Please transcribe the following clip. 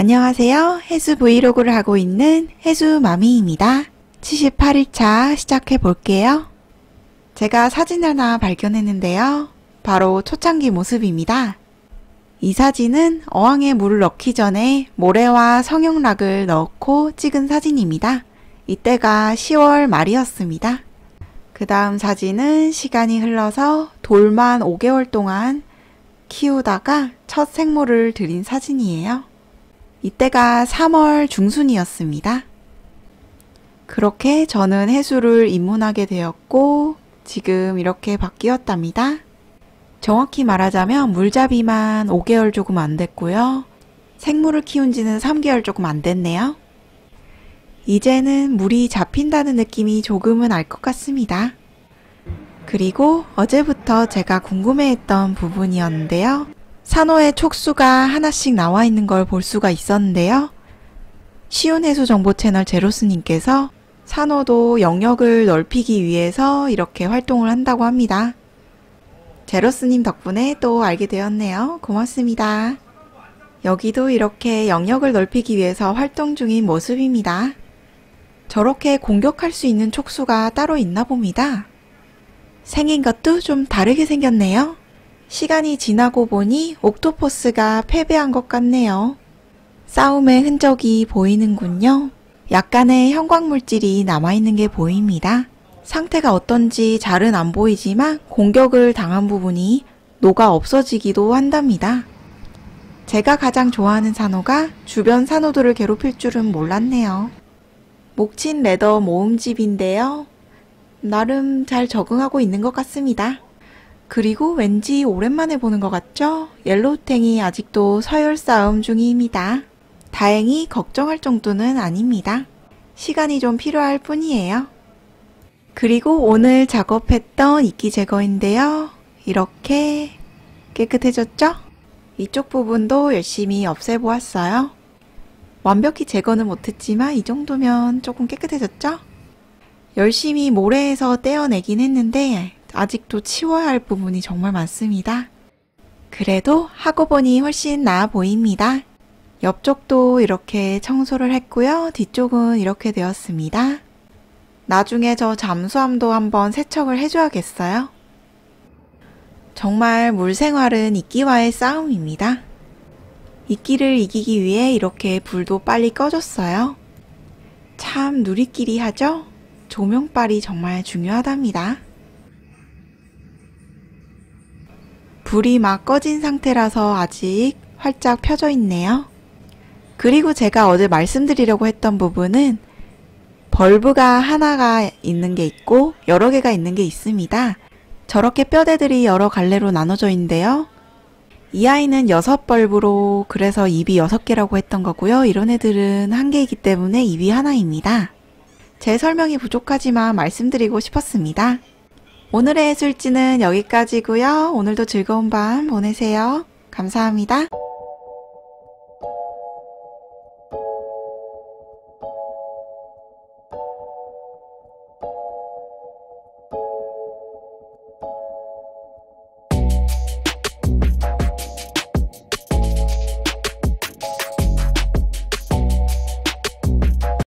안녕하세요. 해수 브이로그를 하고 있는 해수마미입니다. 78일차 시작해 볼게요. 제가 사진 하나 발견했는데요. 바로 초창기 모습입니다. 이 사진은 어항에 물을 넣기 전에 모래와 성형락을 넣고 찍은 사진입니다. 이때가 10월 말이었습니다. 그 다음 사진은 시간이 흘러서 돌만 5개월 동안 키우다가 첫 생모를 들인 사진이에요. 이때가 3월 중순이었습니다. 그렇게 저는 해수를 입문하게 되었고 지금 이렇게 바뀌었답니다. 정확히 말하자면 물잡이만 5개월 조금 안 됐고요. 생물을 키운 지는 3개월 조금 안 됐네요. 이제는 물이 잡힌다는 느낌이 조금은 알 것 같습니다. 그리고 어제부터 제가 궁금해했던 부분이었는데요. 산호의 촉수가 하나씩 나와 있는 걸 볼 수가 있었는데요. 쉬운 해수 정보 채널 제로스님께서 산호도 영역을 넓히기 위해서 이렇게 활동을 한다고 합니다. 제로스님 덕분에 또 알게 되었네요. 고맙습니다. 여기도 이렇게 영역을 넓히기 위해서 활동 중인 모습입니다. 저렇게 공격할 수 있는 촉수가 따로 있나 봅니다. 생긴 것도 좀 다르게 생겼네요. 시간이 지나고 보니 옥토퍼스가 패배한 것 같네요. 싸움의 흔적이 보이는군요. 약간의 형광물질이 남아있는 게 보입니다. 상태가 어떤지 잘은 안 보이지만 공격을 당한 부분이 녹아 없어지기도 한답니다. 제가 가장 좋아하는 산호가 주변 산호들을 괴롭힐 줄은 몰랐네요. 목친 leather 모음집인데요. 나름 잘 적응하고 있는 것 같습니다. 그리고 왠지 오랜만에 보는 것 같죠? yellow tang이 아직도 서열 싸움 중입니다. 다행히 걱정할 정도는 아닙니다. 시간이 좀 필요할 뿐이에요. 그리고 오늘 작업했던 이끼 제거인데요. 이렇게 깨끗해졌죠? 이쪽 부분도 열심히 없애보았어요. 완벽히 제거는 못했지만 이 정도면 조금 깨끗해졌죠? 열심히 모래에서 떼어내긴 했는데 아직도 치워야 할 부분이 정말 많습니다. 그래도 하고 보니 훨씬 나아 보입니다. 옆쪽도 이렇게 청소를 했고요. 뒤쪽은 이렇게 되었습니다. 나중에 저 잠수함도 한번 세척을 해줘야겠어요. 정말 물 생활은 이끼와의 싸움입니다. 이끼를 이기기 위해 이렇게 불도 빨리 꺼줬어요. 참 누리끼리 하죠? 조명빨이 정말 중요하답니다. 불이 막 꺼진 상태라서 아직 활짝 펴져 있네요. 그리고 제가 어제 말씀드리려고 했던 부분은 벌브가 하나가 있는 게 있고 여러 개가 있는 게 있습니다. 저렇게 뼈대들이 여러 갈래로 나눠져 있는데요. 이 아이는 여섯 벌브로 그래서 입이 여섯 개라고 했던 거고요. 이런 애들은 한 개이기 때문에 입이 하나입니다. 제 설명이 부족하지만 말씀드리고 싶었습니다. 오늘의 해술지는 여기까지고요. 오늘도 즐거운 밤 보내세요. 감사합니다.